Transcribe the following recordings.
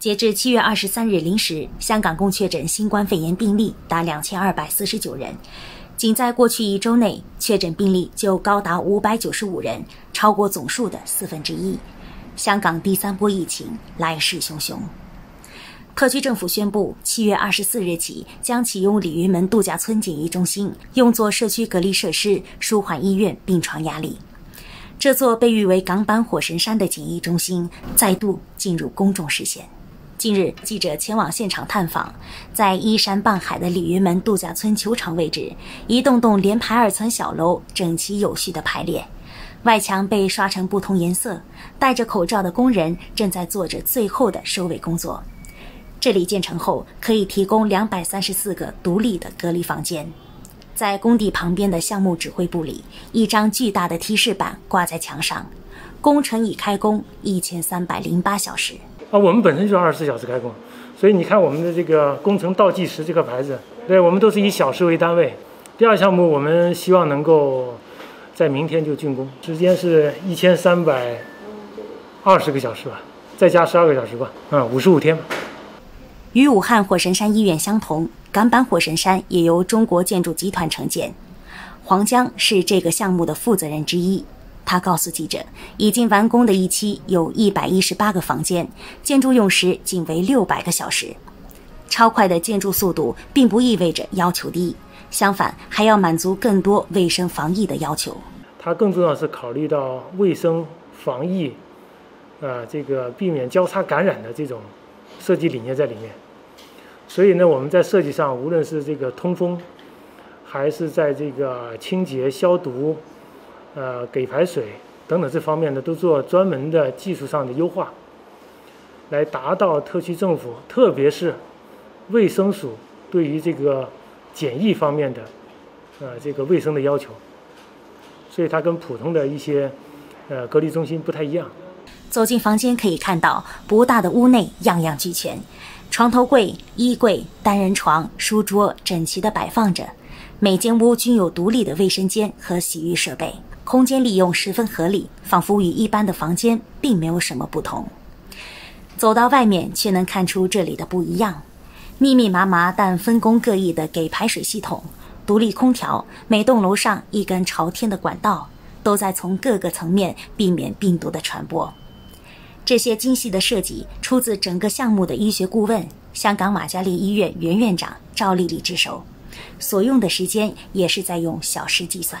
截至七月二十三日零时，香港共确诊新冠肺炎病例达两千二百四十九人，仅在过去一周内，确诊病例就高达五百九十五人，超过总数的四分之一。香港第三波疫情来势汹汹。特区政府宣布，七月二十四日起将启用鲤鱼门度假村检疫中心，用作社区隔离设施，舒缓医院病床压力。这座被誉为港版火神山的检疫中心再度进入公众视线。近日，记者前往现场探访，在依山傍海的鲤鱼门度假村球场位置，一栋栋连排二层小楼整齐有序地排列，外墙被刷成不同颜色，戴着口罩的工人正在做着最后的收尾工作。这里建成后可以提供两百三十四个独立的隔离房间。在工地旁边的项目指挥部里，一张巨大的提示板挂在墙上：“工程已开工一千三百零八小时。”啊，我们本身就是二十四小时开工，所以你看我们的这个工程倒计时这个牌子，对我们都是以小时为单位。第二项目，我们希望能够在明天就竣工，时间是一千三百二十个小时吧，再加十二个小时吧，啊，五十五天。与武汉火神山医院相同，港版火神山也由中国建筑集团承建，黄江是这个项目的负责人之一。他告诉记者，已经完工的一期有一百一十八个房间，建筑用时仅为六百个小时。超快的建筑速度并不意味着要求低，相反还要满足更多卫生防疫的要求。它更重要是考虑到卫生防疫，啊，这个避免交叉感染的这种设计理念在里面。所以呢，我们在设计上，无论是这个通风，还是在这个清洁消毒。呃，给排水等等这方面呢，都做专门的技术上的优化，来达到特区政府，特别是卫生署对于这个检疫方面的呃这个卫生的要求。所以它跟普通的一些呃隔离中心不太一样。走进房间可以看到，不大的屋内样样俱全，床头柜、衣柜、单人床、书桌整齐地摆放着，每间屋均有独立的卫生间和洗浴设备。空间利用十分合理，仿佛与一般的房间并没有什么不同。走到外面，却能看出这里的不一样：密密麻麻但分工各异的给排水系统、独立空调，每栋楼上一根朝天的管道，都在从各个层面避免病毒的传播。这些精细的设计出自整个项目的医学顾问、香港马嘉利医院原院长赵丽丽之手，所用的时间也是在用小时计算。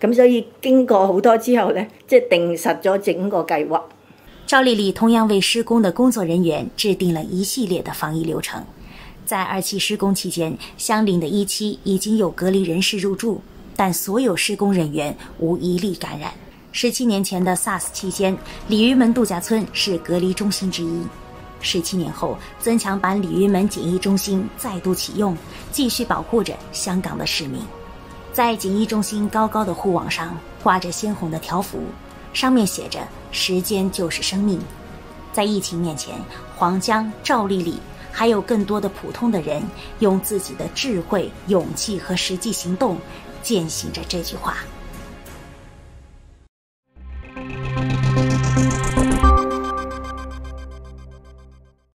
咁所以經過好多之後咧，即係定實咗整個計劃。赵丽丽同样为施工的工作人员制定了一系列的防疫流程。在二期施工期间，相邻的一期已经有隔离人士入住，但所有施工人员无一例感染。十七年前的 SARS 期间，鲤鱼门度假村是隔离中心之一。十七年后，增强版鲤鱼门检疫中心再度启用，继续保护着香港的市民。在检疫中心高高的护网上挂着鲜红的条幅。上面写着“时间就是生命”。在疫情面前，黄江、赵丽丽还有更多的普通的人，用自己的智慧、勇气和实际行动，践行着这句话。